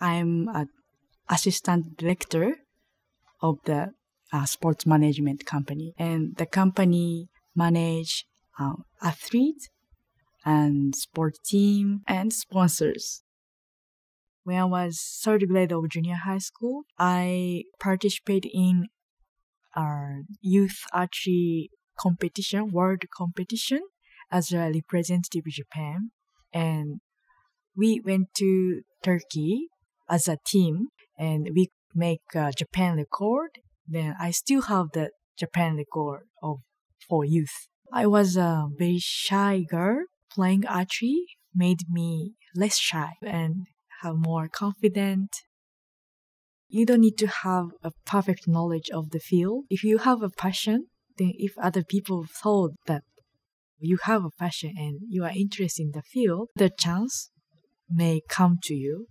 I'm an assistant director of the uh, sports management company, and the company manage um, athletes and sports team and sponsors. When I was third grade of junior high school, I participated in our youth archery competition, world competition, as a representative of Japan. And we went to Turkey as a team and we make a Japan record. Then I still have the Japan record of for youth. I was a very shy girl. Playing archery made me less shy and have more confident. You don't need to have a perfect knowledge of the field. If you have a passion, then if other people thought that you have a passion and you are interested in the field, the chance may come to you.